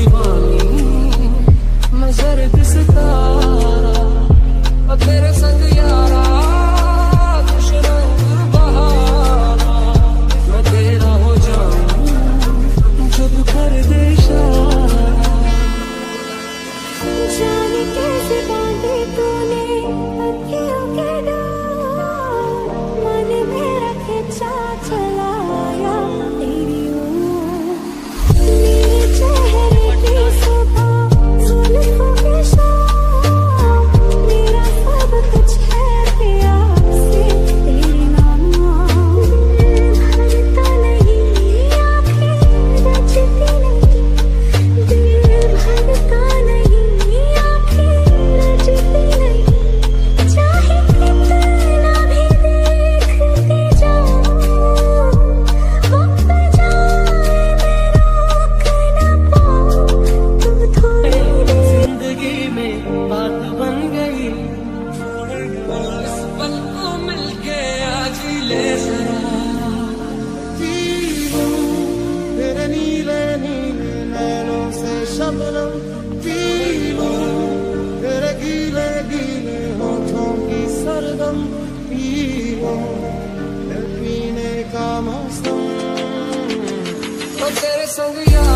दीवानी मैं जर्द सितारा तेरे संग यार sabalam pilu tere gile gile honton ki sardam pilu tere pine ka mastam tere sang